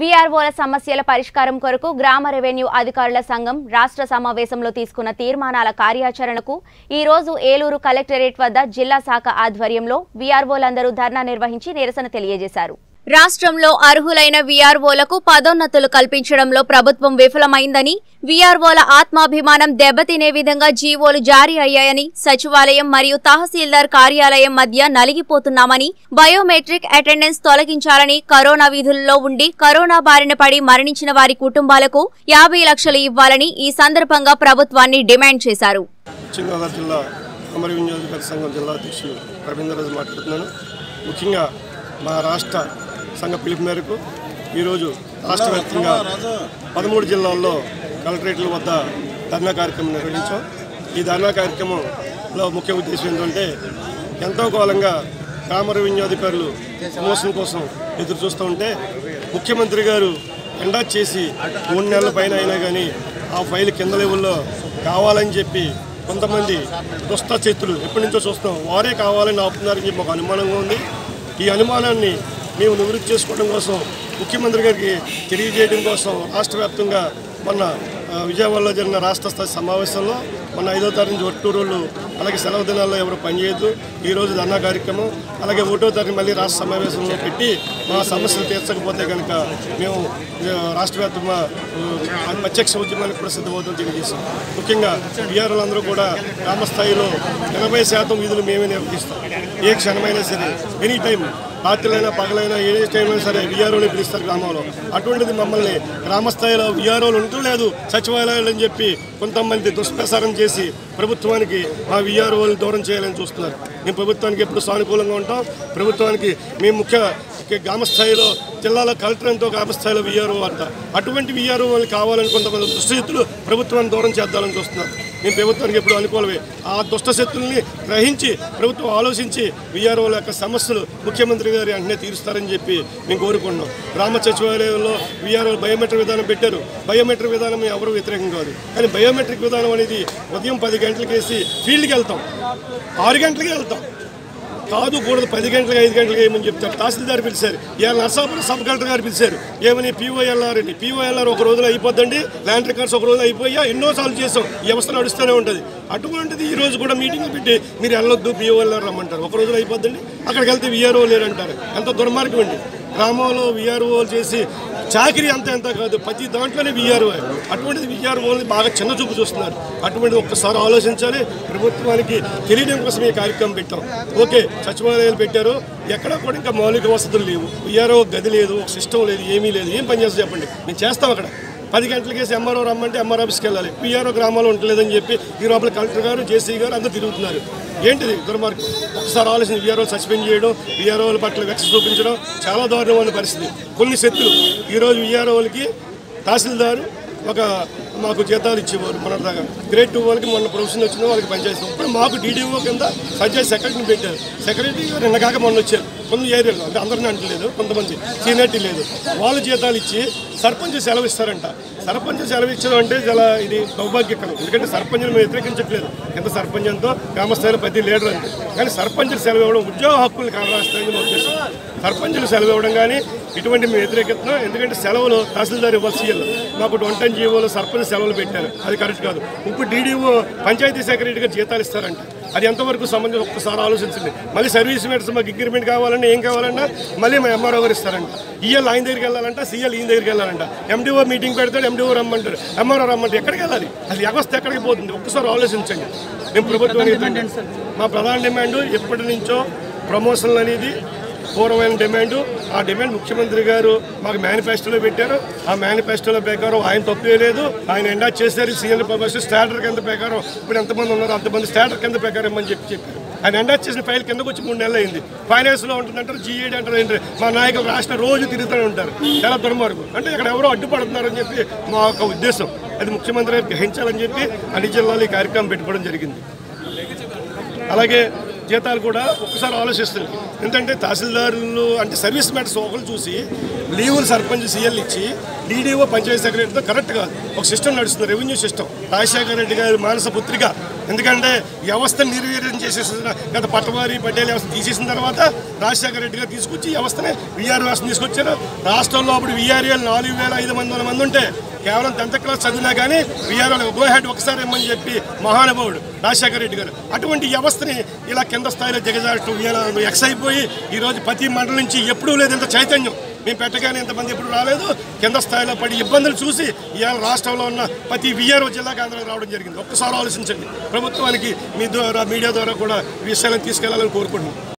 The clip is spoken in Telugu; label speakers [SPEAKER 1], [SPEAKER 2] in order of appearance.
[SPEAKER 1] వీఆర్ఓల సమస్యల పరిష్కారం కొరకు గ్రామ రెవెన్యూ అధికారుల సంఘం రాష్ట్ర సమావేశంలో తీసుకున్న తీర్మానాల కార్యాచరణకు ఈ రోజు ఏలూరు కలెక్టరేట్ వద్ద జిల్లా శాఖ ఆధ్వర్యంలో వీఆర్ఓలందరూ ధర్నా నిర్వహించి నిరసన తెలియజేశారు. రాష్ట్రంలో అర్హులైన వీఆర్ఓలకు పదోన్నతులు కల్పించడంలో ప్రభుత్వం విఫలమైందని వీఆర్ఓల ఆత్మాభిమానం దెబ్బతినే విధంగా జీవోలు జారీ అయ్యాయని సచివాలయం మరియు తహసీల్దార్ కార్యాలయం మధ్య నలిగిపోతున్నామని బయోమెట్రిక్ అటెండెన్స్ తొలగించాలని కరోనా విధుల్లో ఉండి కరోనా బారిన పడి మరణించిన వారి కుటుంబాలకు యాభై లక్షలు ఇవ్వాలని ఈ సందర్భంగా ప్రభుత్వాన్ని డిమాండ్ చేశారు.
[SPEAKER 2] ముఖ్యంగా మా రాష్ట్ర సంఘ పిలుపు మేరకు ఈరోజు రాష్ట్ర వ్యాప్తంగా పదమూడు జిల్లాల్లో కలెక్టరేట్ల వద్ద ధర్నా కార్యక్రమం నిర్వహించాం. ఈ ధర్నా కార్యక్రమంలో ముఖ్య ఉద్దేశం ఏంటంటే ఎంతో కాలంగా గ్రామ వినియోగదారులు ప్రమోషన్ కోసం ఎదురు చూస్తూ ఉంటే ముఖ్యమంత్రి గారు ఎండా చేసి మూడు నెలల పైన అయినా కానీ ఆ ఫైల్ కింద లెవెల్లో కావాలని చెప్పి కొంతమంది దుష్ట చేతులు ఎప్పటి నుంచో చూస్తాం వారే కావాలని ఆపుతున్నారని చెప్పి ఒక అనుమానంగా ఉంది. ఈ అనుమానాన్ని మేము నివృత్తి చేసుకోవడం కోసం ముఖ్యమంత్రి గారికి తెలియజేయడం కోసం రాష్ట్ర వ్యాప్తంగా మొన్న విజయవాడలో జరిగిన రాష్ట్ర స్థాయి సమావేశంలో మొన్న ఐదో తారీఖు నుంచి ఒట్టు రోజులు అలాగే సెలవు దినాల్లో ఎవరు పనిచేయద్దు ఈ రోజు ధర్నా కార్యక్రమం అలాగే ఒకటో తారీఖు మళ్ళీ రాష్ట్ర సమావేశంలో పెట్టి మా సమస్యలు తీర్చకపోతే కనుక మేము రాష్ట్ర వ్యాప్తంగా ప్రత్యక్ష ఉద్యమానికి కూడా సిద్ధమవుతాం తెలియజేశాం ముఖ్యంగా బీఆర్ఓలందరూ కూడా గ్రామ స్థాయిలో ఎనభై శాతం విధులు మేమే నిర్వహిస్తాం. ఏ క్షణమైనా సరే ఎనీ టైం రాత్రులైనా పగలైనా ఏ టైంలో సరే విఆర్ఓలు పిలుస్తారు గ్రామంలో. అటువంటిది మమ్మల్ని గ్రామస్థాయిలో విఆర్ఓలు ఉండలేదు సచివాలయాలు అని చెప్పి కొంతమంది దుష్ప్రసారం చేసి ప్రభుత్వానికి మా విఆర్ఓలు దూరం చేయాలని చూస్తున్నారు. మేము ప్రభుత్వానికి ఎప్పుడు సానుకూలంగా ఉంటాం. ప్రభుత్వానికి మేము ముఖ్య గ్రామ స్థాయిలో జిల్లాలో కలెక్టర్ ఎంతో గ్రామ స్థాయిలో విఆర్ఓ అంట. అటువంటి విఆర్ఓ వాళ్ళు కావాలని కొంతమంది దుస్థితులు ప్రభుత్వాన్ని దూరం చేద్దామని చూస్తున్నారు. మేము ప్రభుత్వానికి ఎప్పుడు అనుకూలమే. ఆ దుష్టశక్తుల్ని గ్రహించి ప్రభుత్వం ఆలోచించి విఆర్ఓల యొక్క సమస్యలు ముఖ్యమంత్రి గారి వెంటనే తీరుస్తారని చెప్పి మేము కోరుకున్నాం గ్రామ సచివాలయంలో విఆర్ఓ బయోమెట్రిక్ విధానం పెట్టారు. బయోమెట్రిక్ విధానం ఎవరు వ్యతిరేకం కాదు. కానీ బయోమెట్రిక్ విధానం అనేది ఉదయం పది గంటలకేసి ఫీల్డ్కి వెళ్తాం. ఆరు గంటలకే వెళ్తాం. కాదు కూడదు పది గంటలకు ఐదు గంటలకు ఏమని చెప్తారు? తహసీల్దార్ పిలిచారు. ఇవాళ నర్సాపురం సబ్ కలెక్టర్ గారు పిలిచారు. ఏమని? పీఓఎల్ఆర్ అని. పీఓఎల్ఆర్ ఒక రోజులో అయిపోద్దండి. ల్యాండ్ రికార్డ్స్ ఒక రోజు అయిపోయా? ఎన్నో సార్లు చేసాం. ఈ వ్యవస్థ నడుస్తూనే ఉంటుంది. అటువంటిది ఈ రోజు కూడా మీటింగ్ పెట్టి మీరు వెళ్ళొద్దు పీఓఎల్ఆర్ రమ్మంటారు. ఒక రోజులో అయిపోద్దండి. అక్కడికి వెళ్తే విఆర్ఓ లేరంటారు. ఎంత దుర్మార్గం అండి. గ్రామంలో విఆర్ఓలు చేసి చాకరీ అంత ఎంత కాదు. ప్రతి దాంట్లోనే విఆర్ఓ అటువంటిది విఆర్ఓ బాగా చిన్న చూపు చూస్తున్నారు. అటువంటిది ఒక్కసారి ఆలోచించాలి. ప్రభుత్వానికి తెలియడం కోసం ఈ కార్యక్రమం పెట్టాం. ఓకే సచివాలయాలు పెట్టారు. ఎక్కడ కూడా ఇంకా మౌలిక వసతులు లేవు. విఆర్ఓ గది లేదు ఒక సిస్టమ్ లేదు ఏమీ లేదు. ఏం పనిచేస్తా చెప్పండి. మేము చేస్తాం అక్కడ. పది గంటలకేసి ఎంఆర్ఓ రమ్మంటే ఎంఆర్ ఆఫీస్కి వెళ్ళాలి. పిఆర్ఓ గ్రామాల్లో ఉండలేదని చెప్పి ఈ లోపల కలెక్టర్ గారు జేసీ గారు అందరూ తిరుగుతున్నారు. ఏంటిది దుర్మార్గం? ఒకసారి ఆలోచన విఆర్ఓ సస్పెండ్ చేయడం విఆర్ఓల పట్ల వెక్స చూపించడం చాలా దారుణమైన పరిస్థితి. కొన్ని శక్తులు. ఈరోజు విఆర్ఓలకి తహసీల్దారు ఒక మాకు జీతాలు ఇచ్చేవారు మొన్నటిదాకా గ్రేడ్ టూ వాళ్ళకి మొన్న ప్రొఫెషన్ వచ్చిన వాళ్ళకి పనిచేస్తాం ఇప్పుడు మాకు డీడీఓ కింద పంచాయతీ సెక్రటరీని పెట్టారు. సెక్రటరీ గారు నిన్న కాక మొన్న వచ్చారు. కొన్ని ఏరియాలో అంటే అందరిని అంటలేదు కొంతమంది సీనియర్టీ లేదు. వాళ్ళు జీతాలు ఇచ్చి సర్పంచ్ సెలవు ఇస్తారంట సర్పంచ్ సెలవు ఇచ్చడం అంటే చాలా ఇది దౌర్భాగ్యకరం. ఎందుకంటే సర్పంచ్ని మేము వ్యతిరేకించట్లేదు. ఎంత సర్పంచ్ ఎంతో గ్రామస్థాయిలో ప్రతి లీడర్ అంతే. కానీ సర్పంచ్లు సెలవు ఇవ్వడం ఉద్యోగ హక్కులు కానరాస్తాయని మా ఉద్దేశం. సర్పంచులు సెలవు ఇవ్వడం కానీ ఇటువంటి మేము వ్యతిరేకిస్తున్నాం. ఎందుకంటే సెలవులు తహసీల్దార్ వసీలు మాకు వన్ టెన్ జీవోలు సర్పంచ్ సెలవులు పెట్టారు. అది కరెక్ట్ కాదు. ఇప్పుడు డీడీఓ పంచాయతీ సెక్రటరీగా జీతాలు ఇస్తారంట. అది ఎంతవరకు సంబంధం? ఒక్కసారి ఆలోచించండి. మళ్ళీ సర్వీస్ మేటర్స్ మాకు అగ్రిమెంట్ కావాలన్నా ఏం కావాలన్నా మళ్ళీ మా ఎంఆర్ఓ గారు ఇస్తారంట. ఈఎల్ ఆయన దగ్గరికి వెళ్ళాలంట సీఎల్ ఈయన దగ్గరికి వెళ్ళాలంట. ఎండిఓ మీటింగ్ పెడతాడు ఎండిఓ రమ్మంటారు ఎంఆర్ఓ రమ్మంటారు ఎక్కడికి వెళ్ళాలి? అసలు వ్యవస్థ ఎక్కడికి పోతుంది? ఒక్కసారి ఆలోచించండి. మేము ప్రభుత్వానికి మా ప్రధాన డిమాండ్ ఎప్పటి నుంచో ప్రమోషన్లు అనేది పూర్వమైన డిమాండ్. ఆ డిమాండ్ ముఖ్యమంత్రి గారు మాకు మేనిఫెస్టోలో పెట్టారు. ఆ మేనిఫెస్టోలో ప్రకారం ఆయన తప్పే లేదు ఆయన ఎండా చేశారు. సీఎం పర్మిషన్ స్టాటర్ కింద ప్రకారం ఇప్పుడు ఎంతమంది ఉన్నారు అంతమంది స్టాటర్ కింద ప్రకారం ఇమ్మని చెప్పి చెప్పారు. ఆయన ఎండా చేసిన ఫైల్ కిందకు వచ్చి మూడు నెలలు అయింది. ఫైనాన్స్లో ఉంటుందంటారు జీఏడి అంటారు ఏంటి? మా నాయకులు రాష్ట్ర రోజు తిరుగుతూనే ఉంటారు. చాలా దుర్మార్గం. అంటే ఇక్కడ ఎవరో అడ్డుపడుతున్నారని చెప్పి మా యొక్క ఉద్దేశం. అది ముఖ్యమంత్రి గారు గ్రహించాలని చెప్పి అన్ని జిల్లాలో ఈ కార్యక్రమం పెట్టుకోవడం జరిగింది. అలాగే జీతాలు కూడా ఒక్కసారి ఆలోచిస్తుంది ఎందుకంటే తహసీల్దారులు అంటే సర్వీస్ మ్యాటర్స్ ఒకరు చూసి లీవులు సర్పంచ్ సీఎల్ ఇచ్చి డీడీఓ పంచాయతీ సెక్రటరీతో కరెక్ట్ ఒక సిస్టమ్ నడుస్తుంది రెవెన్యూ సిస్టమ్. రాజశేఖర రెడ్డి గారి మానస పుత్రిక. ఎందుకంటే వ్యవస్థను నిర్వీర్యం చేసేసిన గత పట్టవారి పటేల్ వ్యవస్థ తీసేసిన తర్వాత రాజశేఖర రెడ్డి గారు తీసుకొచ్చి వ్యవస్థనే విఆర్ వ్యవస్థను తీసుకొచ్చారు. రాష్ట్రంలో అప్పుడు విఆర్ఏలు నాలుగు వేల ఐదు వందల మంది ఉంటే కేవలం టెన్త్ క్లాస్ చదివినా కానీ విఆర్ఓ గో హెడ్ ఒకసారి ఇమ్మని చెప్పి మహానుభావుడు రాజశేఖర రెడ్డి గారు. అటువంటి వ్యవస్థని ఇలా కింద స్థాయిలో దిగజారటం ఎక్స్ అయిపోయి ఈరోజు ప్రతి మండలం నుంచి ఎప్పుడూ లేదు. ఇంత చైతన్యం. మేము పెట్టగానే ఇంతమంది ఎప్పుడు రాలేదు. కింద స్థాయిలో పడి ఇబ్బందులు చూసి ఇవాళ రాష్ట్రంలో ఉన్న ప్రతి విఆర్ఓ జిల్లా కేంద్రం రావడం జరిగింది. ఒక్కసారి ఆలోచించండి. ప్రభుత్వానికి మీ ద్వారా మీడియా ద్వారా కూడా విషయాలను తీసుకెళ్ళాలని కోరుకుంటున్నాం.